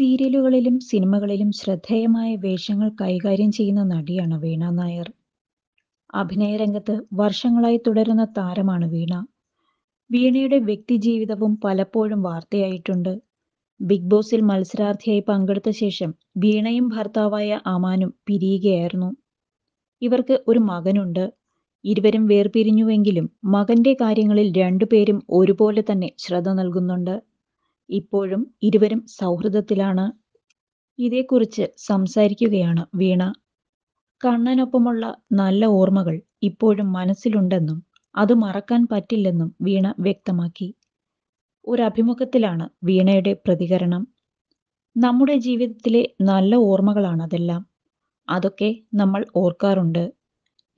സീരിയലുകളിലും സിനിമകളിലും ശ്രദ്ധേയമായ വേഷങ്ങൾ കൈകാര്യം ചെയ്യുന്ന നടിയാണ് വീണ നായർ. അഭിനയരംഗത്ത് വർഷങ്ങളായി തുടരുന്ന താരമാണ് വീണ. വീണയുടെ വ്യക്തിജീവിതവും പലപ്പോഴും വാർത്തയായിട്ടുണ്ട്. ബിഗ് ബോസിൽ മത്സരാർത്ഥിയായി പങ്കെടുത്ത ശേഷം വീണയും ഭർത്താവായ അമാനും പിരിയുകയായിരുന്നു. ഇവർക്ക് ഒരു മകനുണ്ട്. ഇരുവരും വേർപിരിഞ്ഞുവെങ്കിലും മകന്റെ കാര്യങ്ങളിൽ രണ്ടുപേരും ഒരുപോലെ തന്നെ ശ്രദ്ധ നൽകുന്നുണ്ട്. ഇപ്പോഴും ഇരുവരും സൗഹൃദത്തിലാണ്. ഇതേക്കുറിച്ച് സംസാരിക്കുകയാണ് വീണ. കണ്ണനൊപ്പമുള്ള നല്ല ഓർമ്മകൾ ഇപ്പോഴും മനസ്സിലുണ്ടെന്നും അത് മറക്കാൻ പറ്റില്ലെന്നും വീണ വ്യക്തമാക്കി. ഒരു അഭിമുഖത്തിലാണ് വീണയുടെ പ്രതികരണം. നമ്മുടെ ജീവിതത്തിലെ നല്ല ഓർമ്മകളാണ് അതെല്ലാം അതൊക്കെ നമ്മൾ ഓർക്കാറുണ്ട്.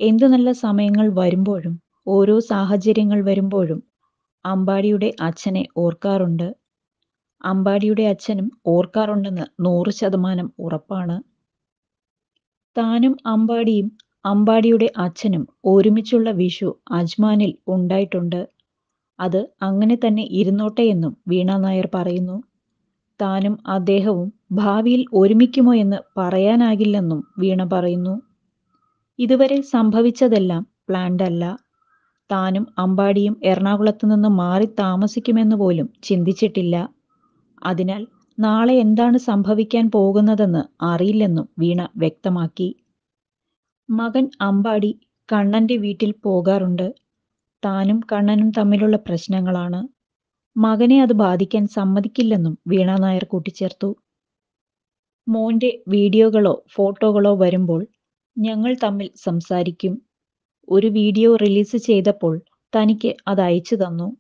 എന്തു നല്ല സമയങ്ങൾ വരുമ്പോഴും ഓരോ സാഹചര്യങ്ങൾ വരുമ്പോഴും അമ്പാടിയുടെ അച്ഛനെ ഓർക്കാറുണ്ട്. അമ്പാടിയുടെ അച്ഛനും ഓർക്കാറുണ്ടെന്ന് നൂറ് ശതമാനം ഉറപ്പാണ്. താനും അമ്പാടിയും അമ്പാടിയുടെ അച്ഛനും ഒരുമിച്ചുള്ള വിഷു അജ്മാനിൽ ഉണ്ടായിട്ടുണ്ട്. അത് അങ്ങനെ തന്നെ ഇരുന്നോട്ടെ എന്നും വീണ നായർ പറയുന്നു. താനും അദ്ദേഹവും ഭാവിയിൽ ഒരുമിക്കുമോ എന്ന് പറയാനാകില്ലെന്നും വീണ പറയുന്നു. ഇതുവരെ സംഭവിച്ചതെല്ലാം പ്ലാൻഡ് അല്ല. താനും അമ്പാടിയും എറണാകുളത്ത് നിന്ന് മാറി താമസിക്കുമെന്ന് പോലും ചിന്തിച്ചിട്ടില്ല. അതിനാൽ നാളെ എന്താണ് സംഭവിക്കാൻ പോകുന്നതെന്ന് അറിയില്ലെന്നും വീണ വ്യക്തമാക്കി. മകൻ അമ്പാടി കണ്ണന്റെ വീട്ടിൽ പോകാറുണ്ട്. താനും കണ്ണനും തമ്മിലുള്ള പ്രശ്നങ്ങളാണ്. മകനെ അത് ബാധിക്കാൻ സമ്മതിക്കില്ലെന്നും വീണ നായർ കൂട്ടിച്ചേർത്തു. മോന്റെ വീഡിയോകളോ ഫോട്ടോകളോ വരുമ്പോൾ ഞങ്ങൾ തമ്മിൽ സംസാരിക്കും. ഒരു വീഡിയോ റിലീസ് ചെയ്തപ്പോൾ തനിക്ക് അത് അയച്ചു തന്നു.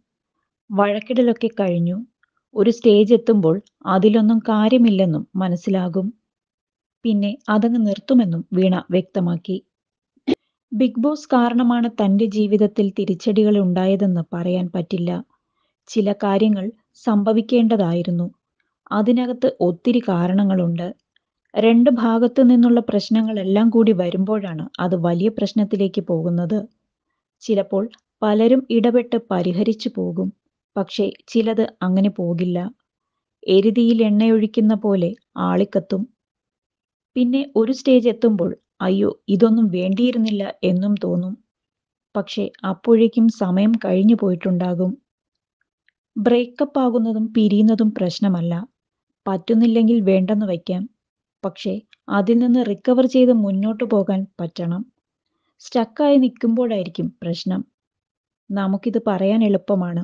വഴക്കിടലൊക്കെ കഴിഞ്ഞു. ഒരു സ്റ്റേജ് എത്തുമ്പോൾ അതിലൊന്നും കാര്യമില്ലെന്നും മനസ്സിലാകും. പിന്നെ അതങ്ങ് നിർത്തുമെന്നും വീണ വ്യക്തമാക്കി. ബിഗ് ബോസ് കാരണമാണ് തന്റെ ജീവിതത്തിൽ തിരിച്ചടികൾ ഉണ്ടായതെന്ന് പറയാൻ പറ്റില്ല. ചില കാര്യങ്ങൾ സംഭവിക്കേണ്ടതായിരുന്നു. അതിനകത്ത് ഒത്തിരി കാരണങ്ങളുണ്ട്. രണ്ട് ഭാഗത്തു നിന്നുള്ള പ്രശ്നങ്ങളെല്ലാം കൂടി വരുമ്പോഴാണ് അത് വലിയ പ്രശ്നത്തിലേക്ക് പോകുന്നത്. ചിലപ്പോൾ പലരും ഇടപെട്ട് പരിഹരിച്ചു പോകും. പക്ഷേ ചിലത് അങ്ങനെ പോകില്ല. എരുതിയിൽ എണ്ണയൊഴിക്കുന്ന പോലെ ആളിക്കത്തും. പിന്നെ ഒരു സ്റ്റേജ് എത്തുമ്പോൾ അയ്യോ ഇതൊന്നും വേണ്ടിയിരുന്നില്ല എന്നും തോന്നും. പക്ഷേ അപ്പോഴേക്കും സമയം കഴിഞ്ഞു പോയിട്ടുണ്ടാകും. ബ്രേക്കപ്പ് ആകുന്നതും പിരിയുന്നതും പ്രശ്നമല്ല. പറ്റുന്നില്ലെങ്കിൽ വേണ്ടെന്ന് വയ്ക്കാം. പക്ഷേ അതിൽ നിന്ന് റിക്കവർ ചെയ്ത് മുന്നോട്ട് പോകാൻ പറ്റണം. സ്റ്റക്കായി നിൽക്കുമ്പോഴായിരിക്കും പ്രശ്നം. നമുക്കിത് പറയാൻ എളുപ്പമാണ്.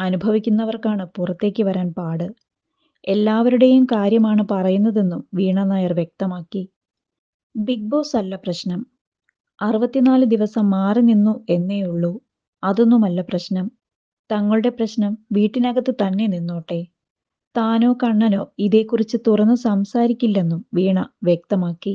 അനുഭവിക്കുന്നവർക്കാണ് പുറത്തേക്ക് വരാൻ പാട്. എല്ലാവരുടെയും കാര്യമാണ് പറയുന്നതെന്നും വീണ നായർ വ്യക്തമാക്കി. ബിഗ് ബോസ് അല്ല പ്രശ്നം. അറുപത്തിനാല് ദിവസം മാറി നിന്നു എന്നേ ഉള്ളൂ അതൊന്നുമല്ല പ്രശ്നം. തങ്ങളുടെ പ്രശ്നം വീട്ടിനകത്ത് തന്നെ നിന്നോട്ടെ. താനോ കണ്ണനോ ഇതേക്കുറിച്ച് തുറന്നു സംസാരിക്കില്ലെന്നും വീണ വ്യക്തമാക്കി.